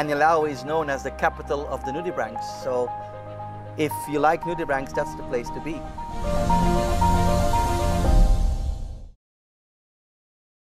Anilao is known as the capital of the nudibranchs, so if you like nudibranchs, that's the place to be.